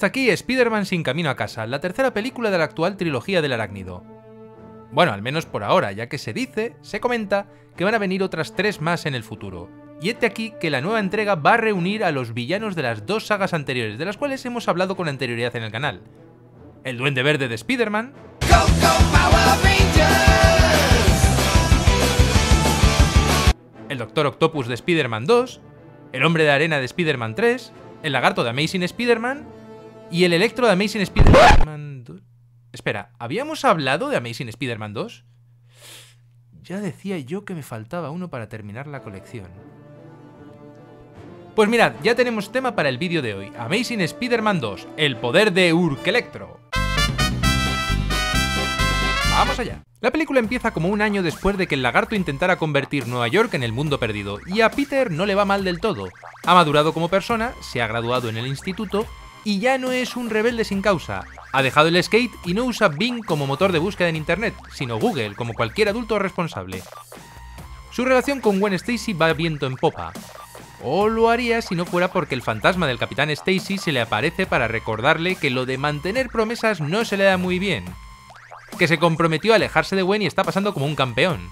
Ya está aquí Spider-Man sin camino a casa, la tercera película de la actual trilogía del arácnido. Bueno, al menos por ahora, ya que se dice, se comenta, que van a venir otras tres más en el futuro. Y este aquí que la nueva entrega va a reunir a los villanos de las dos sagas anteriores, de las cuales hemos hablado con anterioridad en el canal. El Duende Verde de Spider-Man, el Doctor Octopus de Spider-Man 2, el Hombre de Arena de Spider-Man 3, el Lagarto de Amazing Spider-Man y el Electro de Amazing Spider-Man 2. Espera, ¿habíamos hablado de Amazing Spider-Man 2? Ya decía yo que me faltaba uno para terminar la colección. Pues mirad, ya tenemos tema para el vídeo de hoy, Amazing Spider-Man 2, el poder de Urk Electro. Vamos allá. La película empieza como un año después de que el lagarto intentara convertir Nueva York en el mundo perdido, y a Peter no le va mal del todo. Ha madurado como persona, se ha graduado en el instituto, y ya no es un rebelde sin causa. Ha dejado el skate y no usa Bing como motor de búsqueda en Internet, sino Google, como cualquier adulto responsable. Su relación con Gwen Stacy va viento en popa. O lo haría si no fuera porque el fantasma del Capitán Stacy se le aparece para recordarle que lo de mantener promesas no se le da muy bien. Que se comprometió a alejarse de Gwen y está pasando como un campeón.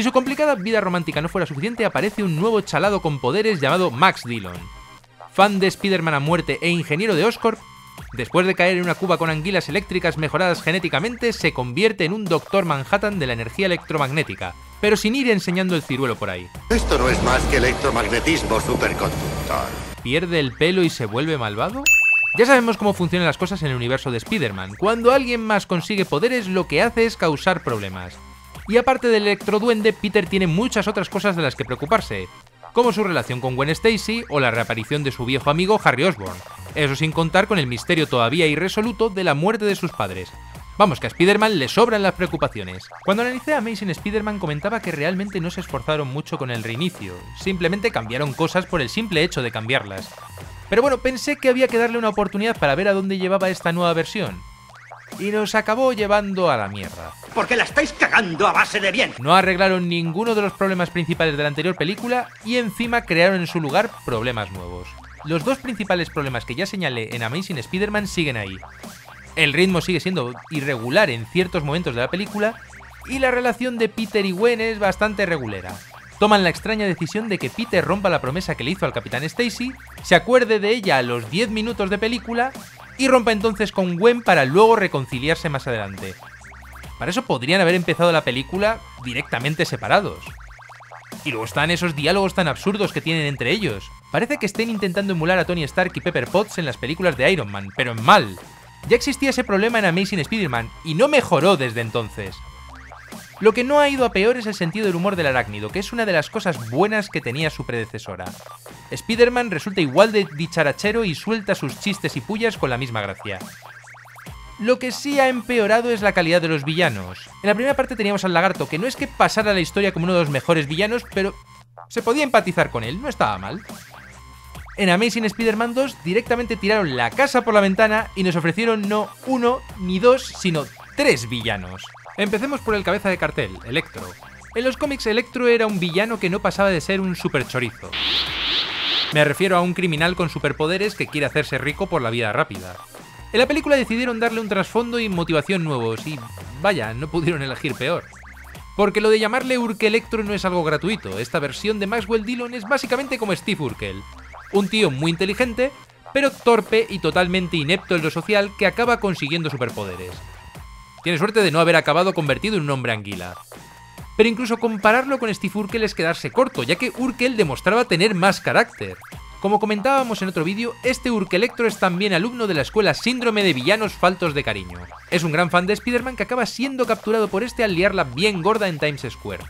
Si su complicada vida romántica no fuera suficiente, aparece un nuevo chalado con poderes llamado Max Dillon. Fan de Spider-Man a muerte e ingeniero de Oscorp, después de caer en una cuba con anguilas eléctricas mejoradas genéticamente, se convierte en un Doctor Manhattan de la energía electromagnética, pero sin ir enseñando el ciruelo por ahí. Esto no es más que electromagnetismo superconductor. ¿Pierde el pelo y se vuelve malvado? Ya sabemos cómo funcionan las cosas en el universo de Spider-Man. Cuando alguien más consigue poderes, lo que hace es causar problemas. Y aparte del electroduende, Peter tiene muchas otras cosas de las que preocuparse, como su relación con Gwen Stacy o la reaparición de su viejo amigo Harry Osborn. Eso sin contar con el misterio todavía irresoluto de la muerte de sus padres. Vamos, que a Spider-Man le sobran las preocupaciones. Cuando analicé a Amazing Spider-Man comentaba que realmente no se esforzaron mucho con el reinicio, simplemente cambiaron cosas por el simple hecho de cambiarlas. Pero bueno, pensé que había que darle una oportunidad para ver a dónde llevaba esta nueva versión. Y nos acabó llevando a la mierda. Porque la estáis cagando a base de bien. No arreglaron ninguno de los problemas principales de la anterior película y encima crearon en su lugar problemas nuevos. Los dos principales problemas que ya señalé en Amazing Spider-Man siguen ahí. El ritmo sigue siendo irregular en ciertos momentos de la película y la relación de Peter y Gwen es bastante regulera. Toman la extraña decisión de que Peter rompa la promesa que le hizo al Capitán Stacy, se acuerde de ella a los 10 minutos de película y rompa entonces con Gwen para luego reconciliarse más adelante. Para eso podrían haber empezado la película directamente separados. Y luego están esos diálogos tan absurdos que tienen entre ellos. Parece que estén intentando emular a Tony Stark y Pepper Potts en las películas de Iron Man, pero en mal. Ya existía ese problema en Amazing Spider-Man y no mejoró desde entonces. Lo que no ha ido a peor es el sentido del humor del arácnido, que es una de las cosas buenas que tenía su predecesora. Spider-Man resulta igual de dicharachero y suelta sus chistes y pullas con la misma gracia. Lo que sí ha empeorado es la calidad de los villanos. En la primera parte teníamos al lagarto, que no es que pasara la historia como uno de los mejores villanos, pero se podía empatizar con él, no estaba mal. En Amazing Spider-Man 2 directamente tiraron la casa por la ventana y nos ofrecieron no uno ni dos, sino tres villanos. Empecemos por el cabeza de cartel, Electro. En los cómics Electro era un villano que no pasaba de ser un super chorizo. Me refiero a un criminal con superpoderes que quiere hacerse rico por la vida rápida. En la película decidieron darle un trasfondo y motivación nuevos y vaya, no pudieron elegir peor. Porque lo de llamarle Urkel Electro no es algo gratuito, esta versión de Maxwell Dillon es básicamente como Steve Urkel, un tío muy inteligente, pero torpe y totalmente inepto en lo social que acaba consiguiendo superpoderes. Tiene suerte de no haber acabado convertido en un hombre anguila. Pero incluso compararlo con Steve Urkel es quedarse corto, ya que Urkel demostraba tener más carácter. Como comentábamos en otro vídeo, este Urkelectro es también alumno de la escuela Síndrome de Villanos Faltos de Cariño. Es un gran fan de Spider-Man que acaba siendo capturado por este al liarla bien gorda en Times Square.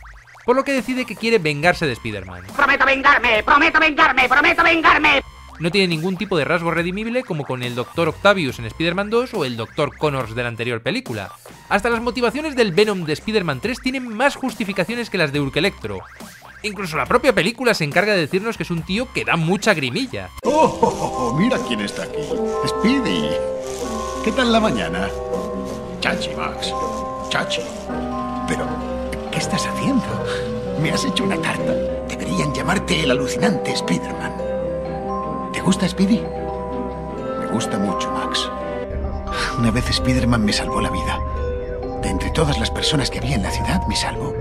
Por lo que decide que quiere vengarse de Spider-Man. Prometo vengarme, prometo vengarme, prometo vengarme. No tiene ningún tipo de rasgo redimible como con el Dr. Octavius en Spider-Man 2 o el Dr. Connors de la anterior película. Hasta las motivaciones del Venom de Spider-Man 3 tienen más justificaciones que las de Urkelectro. Incluso la propia película se encarga de decirnos que es un tío que da mucha grimilla. Oh, oh, oh, oh, mira quién está aquí. Speedy. ¿Qué tal la mañana? Chachi, Max. Chachi. Pero, ¿qué estás haciendo? Me has hecho una tarta. Deberían llamarte el alucinante Spider-Man. ¿Te gusta Speedy? Me gusta mucho, Max. Una vez Spider-Man me salvó la vida. De entre todas las personas que había en la ciudad, me salvó.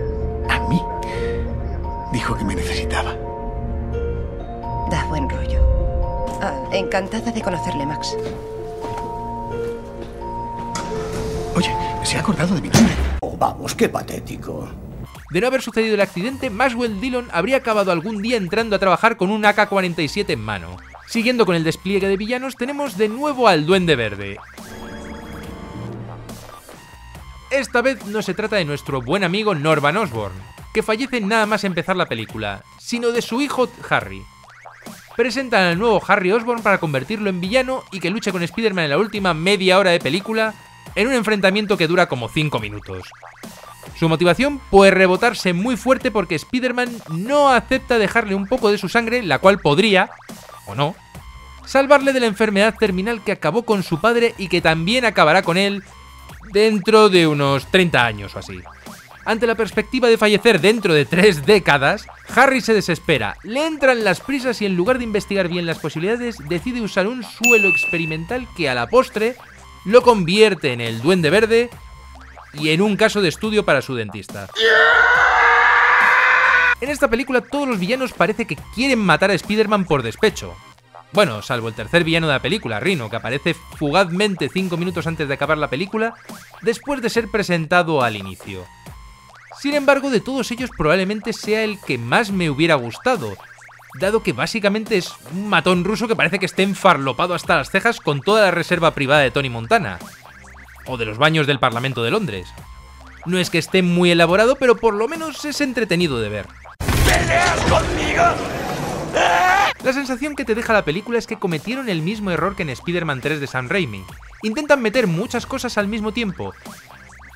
A mí. Dijo que me necesitaba. Da buen rollo. Ah, encantada de conocerle, Max. Oye, se ha acordado de mi nombre. Oh, vamos, qué patético. De no haber sucedido el accidente, Maxwell Dillon habría acabado algún día entrando a trabajar con un AK-47 en mano. Siguiendo con el despliegue de villanos, tenemos de nuevo al Duende Verde. Esta vez no se trata de nuestro buen amigo Norman Osborn, que fallece nada más empezar la película, sino de su hijo Harry. Presentan al nuevo Harry Osborn para convertirlo en villano y que luche con Spider-Man en la última media hora de película en un enfrentamiento que dura como 5 minutos. Su motivación puede rebotarse muy fuerte porque Spider-Man no acepta dejarle un poco de su sangre, la cual podría, o no, salvarle de la enfermedad terminal que acabó con su padre y que también acabará con él dentro de unos 30 años o así. Ante la perspectiva de fallecer dentro de tres décadas, Harry se desespera, le entran las prisas y en lugar de investigar bien las posibilidades, decide usar un suelo experimental que a la postre lo convierte en el Duende Verde y en un caso de estudio para su dentista. En esta película todos los villanos parece que quieren matar a Spider-Man por despecho. Bueno, salvo el tercer villano de la película, Rhino, que aparece fugazmente 5 minutos antes de acabar la película, después de ser presentado al inicio. Sin embargo, de todos ellos probablemente sea el que más me hubiera gustado, dado que básicamente es un matón ruso que parece que esté enfarlopado hasta las cejas con toda la reserva privada de Tony Montana. O de los baños del Parlamento de Londres. No es que esté muy elaborado, pero por lo menos es entretenido de ver. La sensación que te deja la película es que cometieron el mismo error que en Spider-Man 3 de Sam Raimi. Intentan meter muchas cosas al mismo tiempo.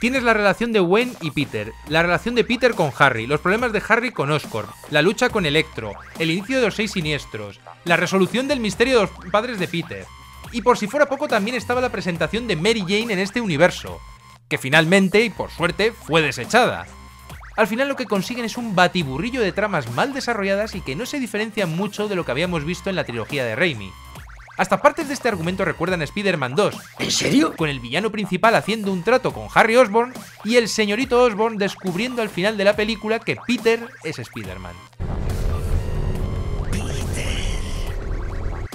Tienes la relación de Gwen y Peter, la relación de Peter con Harry, los problemas de Harry con Oscorp, la lucha con Electro, el inicio de los seis siniestros, la resolución del misterio de los padres de Peter. Y por si fuera poco también estaba la presentación de Mary Jane en este universo, que finalmente, y por suerte, fue desechada. Al final lo que consiguen es un batiburrillo de tramas mal desarrolladas y que no se diferencian mucho de lo que habíamos visto en la trilogía de Raimi. Hasta partes de este argumento recuerdan a Spider-Man 2. ¿En serio? Con el villano principal haciendo un trato con Harry Osborn y el señorito Osborn descubriendo al final de la película que Peter es Spider-Man.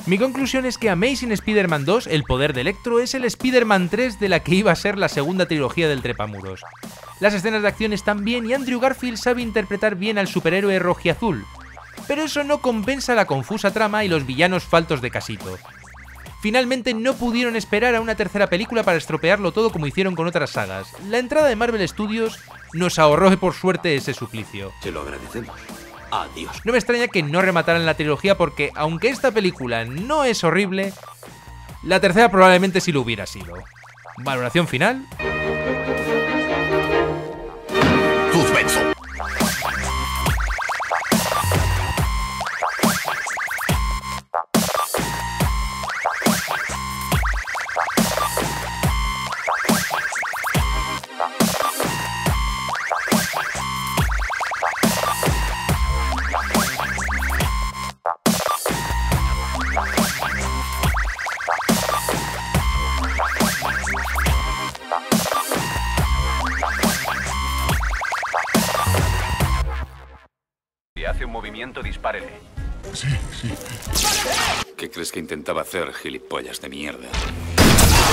Mi conclusión es que Amazing Spider-Man 2, El Poder de Electro, es el Spider-Man 3 de la que iba a ser la segunda trilogía del Trepamuros. Las escenas de acción están bien y Andrew Garfield sabe interpretar bien al superhéroe rojiazul, pero eso no compensa la confusa trama y los villanos faltos de casito. Finalmente no pudieron esperar a una tercera película para estropearlo todo como hicieron con otras sagas. La entrada de Marvel Studios nos ahorró por suerte ese suplicio. Se lo agradecemos. Adiós. No me extraña que no remataran la trilogía porque, aunque esta película no es horrible, la tercera probablemente sí lo hubiera sido. Valoración final. Movimiento, dispárele. Sí, sí. ¿Qué crees que intentaba hacer, gilipollas de mierda?